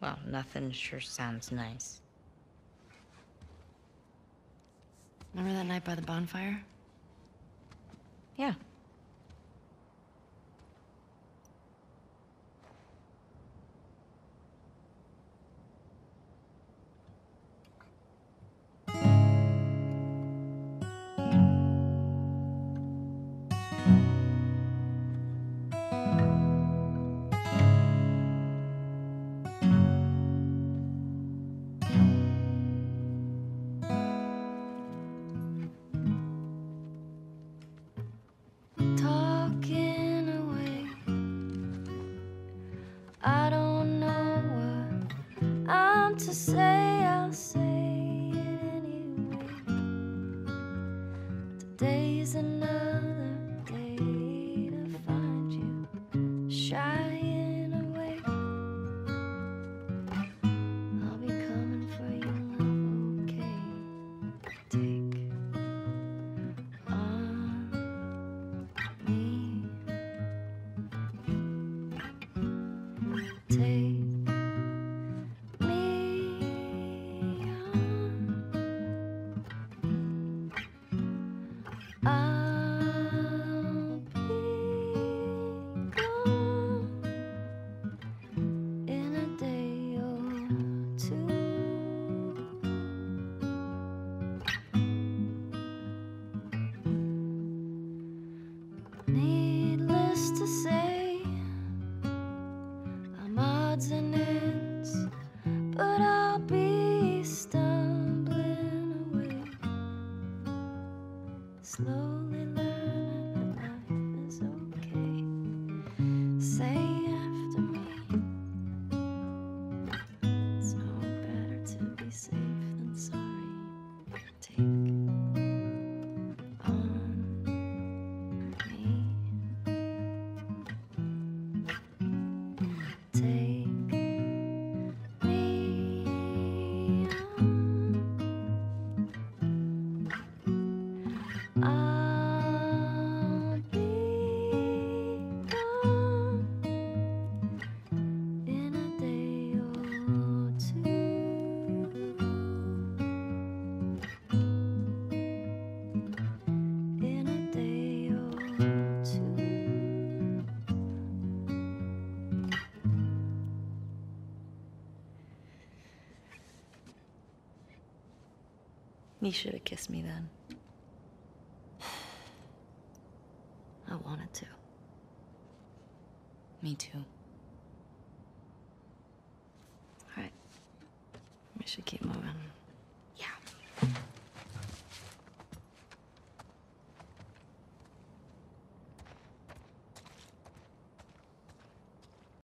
Well, nothing sure sounds nice. Remember that night by the bonfire? Yeah. I don't know what I'm to say, I'll say it anyway. Today's another day to find you shying but I'll be stumbling away. Slowly learning You should have kissed me then. I wanted to. Me too. All right. We should keep.